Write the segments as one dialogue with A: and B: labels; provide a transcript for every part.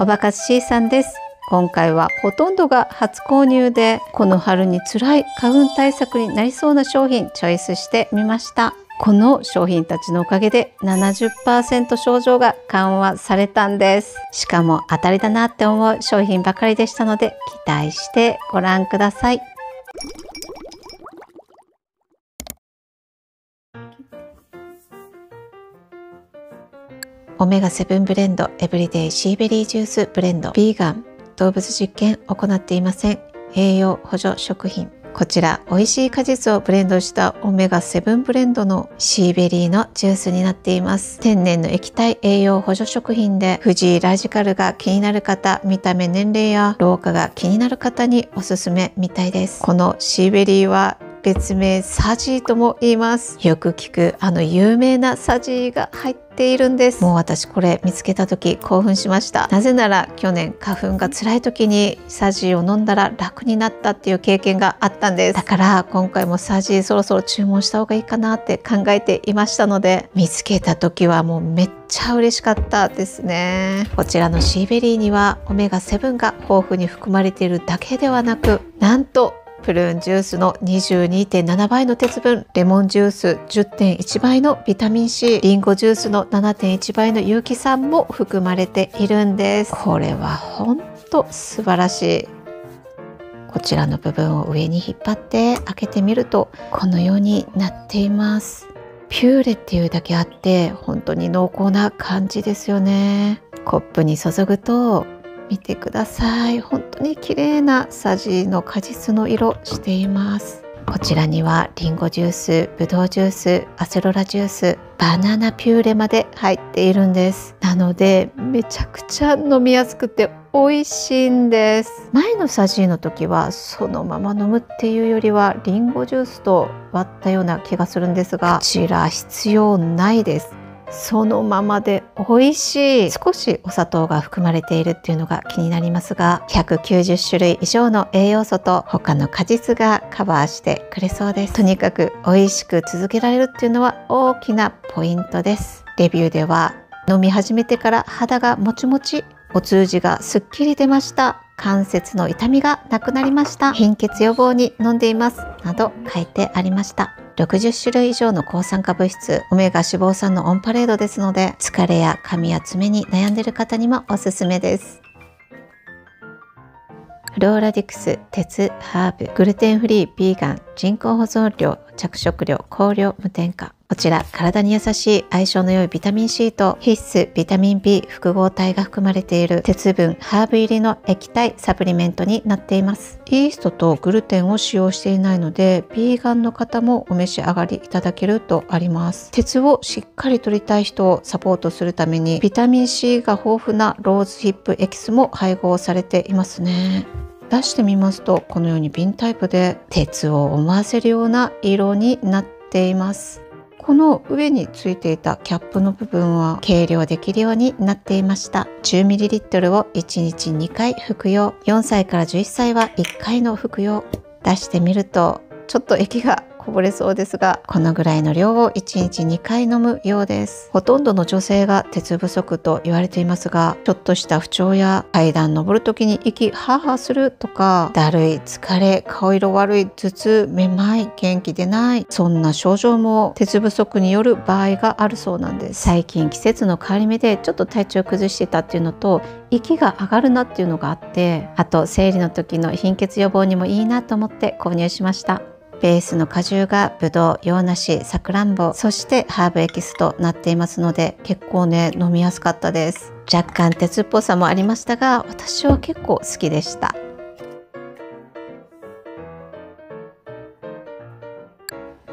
A: おばかつ C さんです。今回はほとんどが初購入でこの春に辛い花粉対策になりそうな商品チョイスしてみました。この商品たちのおかげで70%症状が緩和されたんです。しかも当たりだなって思う商品ばかりでしたので期待してご覧ください。オメガ7ブレンドエブリデイシーベリージュースブレンドビーガン動物実験行っていません。栄養補助食品。こちら美味しい果実をブレンドしたオメガ7ブレンドのシーベリーのジュースになっています。天然の液体栄養補助食品でフリーラジカルが気になる方見た目年齢や老化が気になる方におすすめみたいです。このシーベリーは別名サジーとも言います。よく聞くあの有名なサジーが入っているんです。もう私これ見つけた時興奮しました。なぜなら去年花粉が辛い時にサジーを飲んだら楽になったっていう経験があったんです。だから今回もサジーそろそろ注文した方がいいかなって考えていましたので見つけた時はもうめっちゃ嬉しかったですね。こちらのシーベリーにはオメガ7が豊富に含まれているだけではなくなんとプルーンジュースの22.7倍の鉄分レモンジュース10.1倍のビタミン C リンゴジュースの7.1倍の有機酸も含まれているんです。これは本当素晴らしい。こちらの部分を上に引っ張って開けてみるとこのようになっています。ピューレっていうだけあって本当に濃厚な感じですよね。コップに注ぐと見てください。本当に綺麗なさじの果実の色しています。こちらにはリンゴジュース、ブドウジュース、アセロラジュース、バナナピューレまで入っているんです。なのでめちゃくちゃ飲みやすくて美味しいんです。前のサジーの時はそのまま飲むっていうよりはリンゴジュースと割ったような気がするんですがこちら必要ないです。そのままで美味しい少しお砂糖が含まれているっていうのが気になりますが190種類以上の栄養素と他の果実がカバーしてくれそうです。とにかく美味しく続けられるっていうのは大きなポイントです。レビューでは飲み始めてから肌がもちもちお通じがすっきり出ました。関節の痛みがなくなりました。貧血予防に飲んでいます。など書いてありました。60種類以上の抗酸化物質オメガ脂肪酸のオンパレードですので疲れや髪や爪に悩んでいる方にもおすすめですフローラディクス、鉄、ハーブ、グルテンフリー、ビーガン、人工保存料、着色料、香料、無添加。こちら、体に優しい相性の良いビタミン C と必須ビタミン B 複合体が含まれている鉄分、ハーブ入りの液体サプリメントになっています。イーストとグルテンを使用していないので、ビーガンの方もお召し上がりいただけるとあります。鉄をしっかり取りたい人をサポートするために、ビタミン C が豊富なローズヒップエキスも配合されていますね。出してみますとこのように瓶タイプで鉄を思わせるような色になっていますこの上についていたキャップの部分は計量できるようになっていました。10ml を1日2回服用4歳から11歳は1回の服用出してみるとちょっと液がこぼれそうですがこのぐらいの量を1日2回飲むようですほとんどの女性が鉄不足と言われていますがちょっとした不調や階段登る時に息ハーハーするとかだるい疲れ顔色悪い頭痛めまい元気出ない。そんな症状も鉄不足による場合があるそう。なんです最近季節の変わり目でちょっと体調崩してたっていうのと息が上がるなっていうのがあってあと生理の時の貧血予防にもいいなと思って購入しました。ベースの果汁がブドウ、洋梨、さくらんぼ、そしてハーブエキスとなっていますので結構ね飲みやすかったです。若干鉄っぽさもありましたが私は結構好きでした。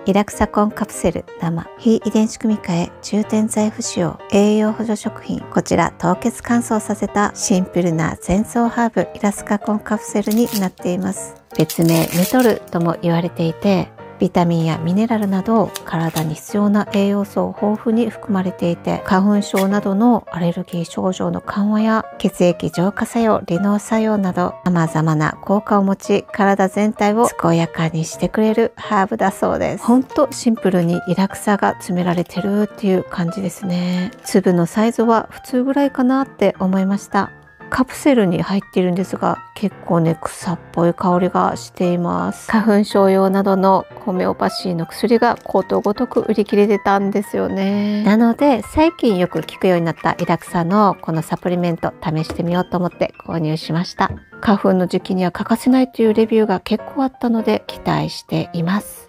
A: イラクサコンカプセル生非遺伝子組み換え中点剤不使用栄養補助食品こちら凍結乾燥させたシンプルな全層ハーブイラスカコンカプセルになっています別名メトルとも言われていてビタミンやミネラルなど体に必要な栄養素を豊富に含まれていて花粉症などのアレルギー症状の緩和や血液浄化作用利尿作用など様々な効果を持ち体全体を健やかにしてくれるハーブだそうです。ほんとシンプルにイラクサが詰められてるっていう感じですね。粒のサイズは普通ぐらいかなって思いました。カプセルに入っているんですが結構ね草っぽい香りがしています。花粉症用などのホメオパシーの薬がことごとく売り切れてたんですよね。なので最近よく効くようになったイラクサのこのサプリメント試してみようと思って購入しました。花粉の時期には欠かせないというレビューが結構あったので期待しています。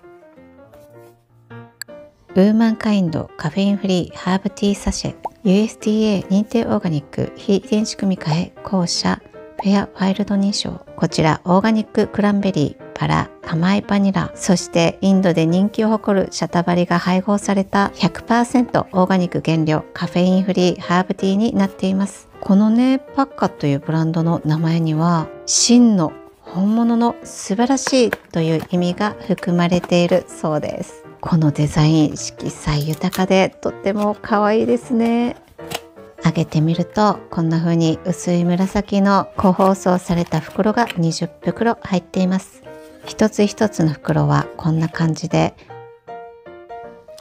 A: ウーマンカインドカフェインフリーハーブティーサシェ USDA 認定オーガニック非遺伝子組み換え校舎フェアワイルド認証。こちらオーガニッククランベリーバラ甘いバニラそしてインドで人気を誇るシャタバリが配合された100%オーガニック原料カフェインフリーハーブティーになっています。このねパッカというブランドの名前には真の本物の素晴らしいという意味が含まれているそうです。このデザイン色彩豊かでとっても可愛いですね。開けてみるとこんな風に薄い紫の個包装された袋が20袋入っています。一つ一つの袋はこんな感じで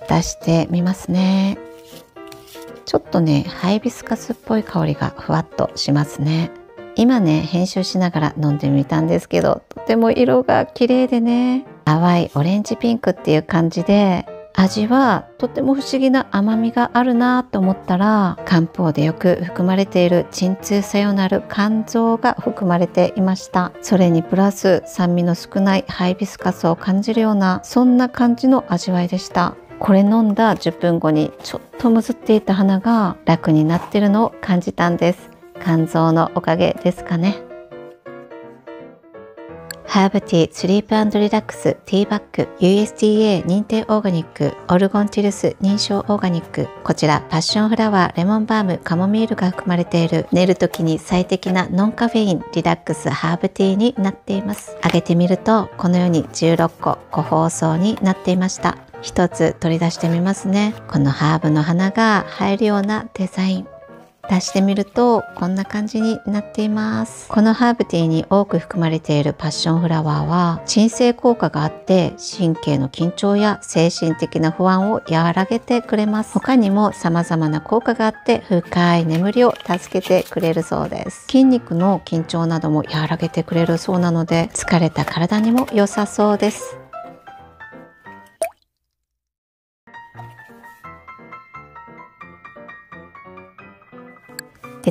A: 出してみますね。ちょっとねハイビスカスっぽい香りがふわっとしますね。今ね編集しながら飲んでみたんですけどとても色が綺麗でね。淡いオレンジピンクっていう感じで味はとても不思議な甘みがあるなと思ったら漢方でよく含まれている鎮痛作用のある肝臓が含まれていました。それにプラス酸味の少ないハイビスカスを感じるようなそんな感じの味わいでした。これ飲んだ10分後にちょっとむずっていた鼻が楽になってるのを感じたんです。肝臓のおかげですかね。ハーブティースリープリラックスティーバッグ USDA 認定オーガニックオレゴンティルス認証オーガニックこちらパッションフラワーレモンバームカモミールが含まれている。寝る時に最適なノンカフェインリラックスハーブティーになっています。開けてみるとこのように16個個包装になっていました。一つ取り出してみますね。このハーブの花が入るようなデザイン。出してみるとこんな感じになっています。このハーブティーに多く含まれているパッションフラワーは鎮静効果があって神経の緊張や精神的な不安を和らげてくれます。他にも様々な効果があって深い眠りを助けてくれるそうです。筋肉の緊張なども和らげてくれるそうなので疲れた体にも良さそうです。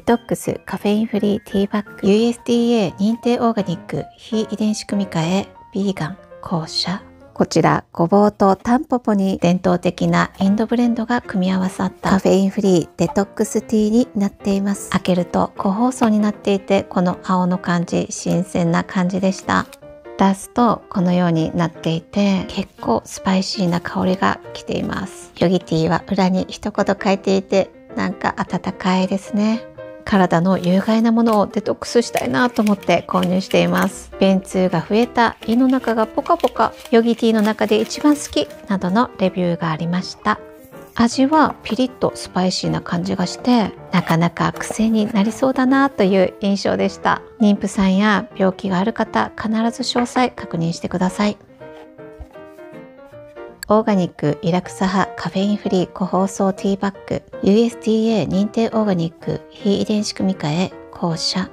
A: トックスカフェインフリーティーバッグ USDA 認定オーガニック非遺伝子組み換えビーガン校舎こちらごぼうとタンポポに伝統的なインドブレンドが組み合わさったカフェインフリーデトックスティーになっています。開けると個包装になっていてこの青の感じ新鮮な感じでした。出すとこのようになっていて結構スパイシーな香りが来ています。ヨギティーは裏に一言書いていてなんか温かいですね。体の有害なものをデトックスしたいなと思って購入しています。便通が増えた胃の中がポカポカヨギティーの中で一番好きなどのレビューがありました。味はピリッとスパイシーな感じがしてなかなか癖になりそうだなという印象でした。妊婦さんや病気がある方必ず詳細確認してください。オーガニックイラクサ派カフェインフリー個包装ティーバッグ USDA 認定オーガニック非遺伝子組み換え校舎。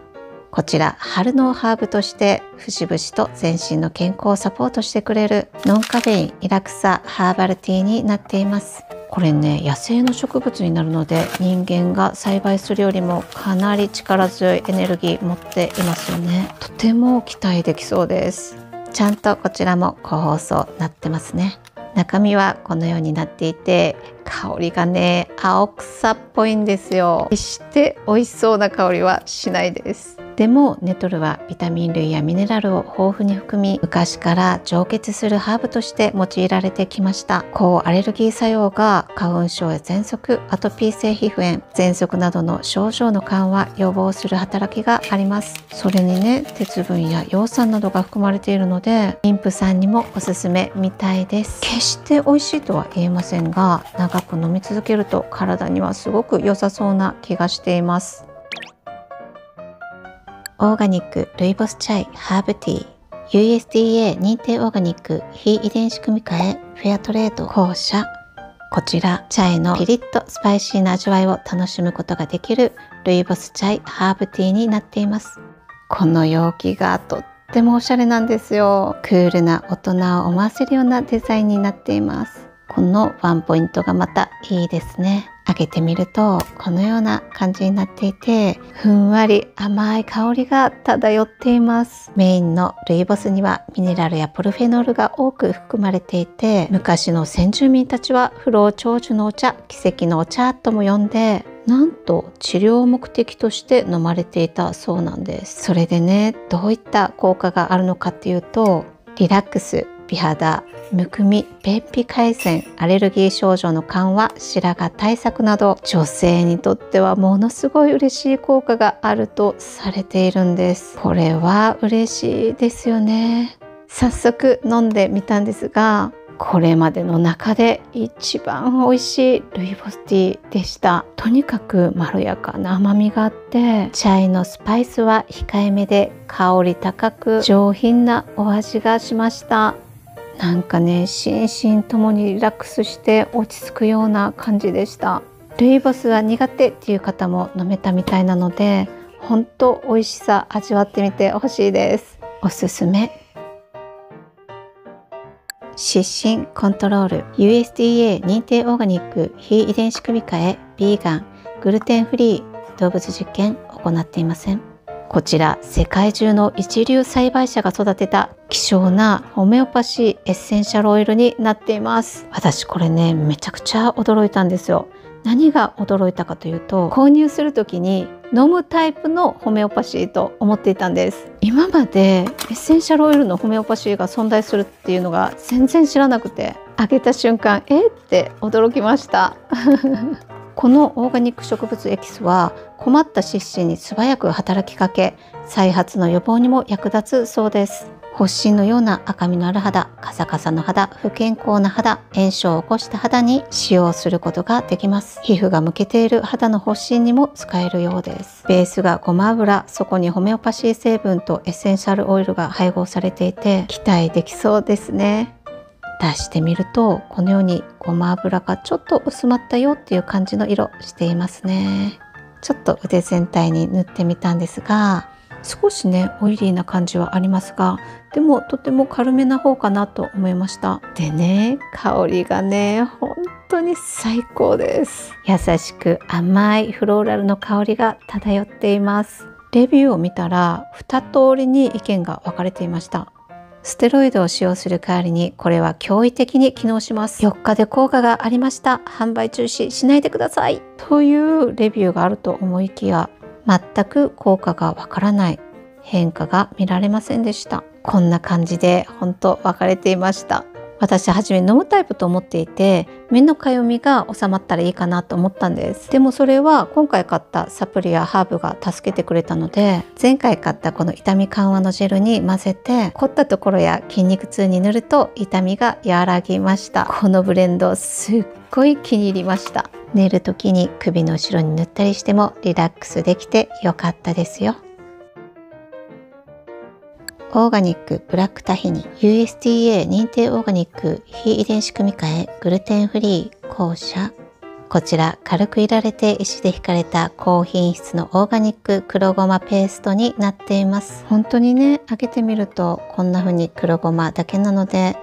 A: こちら春のハーブとして節々と全身の健康をサポートしてくれるノンカフェインイラクサハーバルティーになっています。これね野生の植物になるので人間が栽培するよりもかなり力強いエネルギー持っていますよね。とても期待できそうです。ちゃんとこちらも個包装なってますね。中身はこのようになっていて香りがね青草っぽいんですよ。決して美味しそうな香りはしないです。でもネトルはビタミン類やミネラルを豊富に含み昔から浄血するハーブとして用いられてきました。抗アレルギー作用が花粉症や喘息アトピー性皮膚炎喘息などの症状の緩和予防する働きがあります。それにね鉄分や葉酸などが含まれているので妊婦さんにもおすすめみたいです。決して美味しいとは言えませんが長く飲み続けると体にはすごく良さそうな気がしています。オーガニックルイボスチャイハーブティー。USDA 認定オーガニック非遺伝子組み換えフェアトレード校舎こちらチャイのピリッとスパイシーな味わいを楽しむことができるルイボスチャイハーブティーになっています。この容器がとってもおしゃれなんですよ。クールな大人を思わせるようなデザインになっています。このワンポイントがまたいいですね。開けてみるとこのような感じになっていてふんわり甘い香りが漂っています。メインのルイボスにはミネラルやポルフェノールが多く含まれていて昔の先住民たちは不老長寿のお茶奇跡のお茶とも呼んでなんと治療目的として飲まれていたそうなんです。それでねどういった効果があるのかっていうとリラックス美肌むくみ便秘改善アレルギー症状の緩和白髪対策など女性にとってはものすごい嬉しい効果があるとされているんです。これは嬉しいですよね。早速飲んでみたんですがこれまでの中で一番美味しいルイボスティーでした。とにかくまろやかな甘みがあってチャイのスパイスは控えめで香り高く上品なお味がしました。なんかね心身ともにリラックスして落ち着くような感じでした。ルイボスが苦手っていう方も飲めたみたいなので本当美味しさ味わってみてほしいです。おすすめ。湿疹コントロール USDA 認定オーガニック非遺伝子組み換えビーガングルテンフリー動物実験行っていません。こちら世界中の一流栽培者が育てた希少なホメオパシーエッセンシャルオイルになっています。私これねめちゃくちゃ驚いたんですよ。何が驚いたかというと購入する時に飲むタイプのホメオパシーと思っていたんです。今までエッセンシャルオイルのホメオパシーが存在するっていうのが全然知らなくて開けた瞬間えって驚きました。このオーガニック植物エキスは困った湿疹に素早く働きかけ再発の予防にも役立つそうです。発疹のような赤みのある肌カサカサの肌不健康な肌炎症を起こした肌に使用することができます。皮膚がむけている肌の発疹にも使えるようです。ベースがごま油そこにホメオパシー成分とエッセンシャルオイルが配合されていて期待できそうですね。出してみるとこのようにごま油がちょっと薄まったよっていう感じの色していますね。ちょっと腕全体に塗ってみたんですが少しねオイリーな感じはありますがでもとても軽めな方かなと思いました。でね香りがね本当に最高です。優しく甘いフローラルの香りが漂っています。レビューを見たら2通りに意見が分かれていましたステロイドを使用する代わりにこれは驚異的に機能します。4日で効果がありました。販売中止しないでください。というレビューがあると思いきや全く効果がわからない。変化が見られませんでした。こんな感じで本当分かれていました私初め飲むタイプと思っていて目のかゆみが収まったらいいかなと思ったんです。でもそれは今回買ったサプリやハーブが助けてくれたので前回買ったこの痛み緩和のジェルに混ぜて凝ったところや筋肉痛に塗ると痛みが和らぎました。このブレンドすっごい気に入りました。寝る時に首の後ろに塗ったりしてもリラックスできてよかったですよ。オーガニックブラックタヒニ USDA 認定オーガニック非遺伝子組み換えグルテンフリー校舎こちら軽くいられて石で引かれた高品質のオーガニック黒ごまペーストになっています。本当にね開けてみるとこんな風に黒ごまだけなので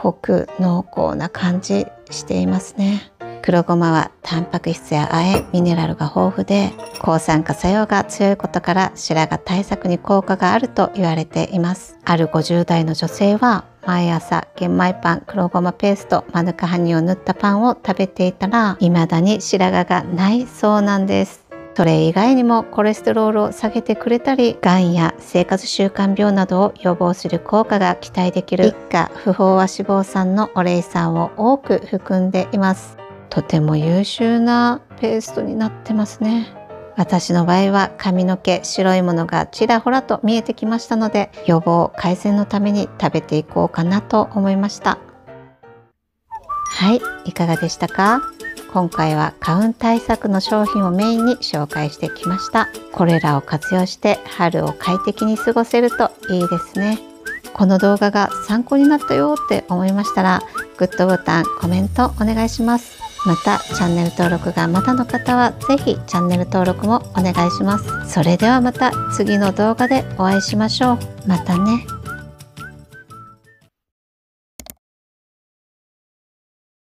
A: 濃く濃厚な感じしていますね。黒ごまはタンパク質や亜鉛ミネラルが豊富で抗酸化作用が強いことから白髪対策に効果があると言われています。ある50代の女性は毎朝玄米パン黒ごまペーストマヌカハニを塗ったパンを食べていたら未だに白髪がないそうなんです。それ以外にもコレステロールを下げてくれたりがんや生活習慣病などを予防する効果が期待できる一家不飽和脂肪酸のオレイ酸を多く含んでいます。とても優秀なペーストになってますね。私の場合は髪の毛白いものがちらほらと見えてきましたので予防改善のために食べていこうかなと思いました。はいいかがでしたか？今回はカウン対策の商品をメインに紹介してきました。これらを活用して春を快適に過ごせるといいですね。この動画が参考になったよって思いましたらグッドボタンコメントお願いします。またチャンネル登録がまだの方は是非チャンネル登録もお願いします。それではまた次の動画でお会いしましょう。またね。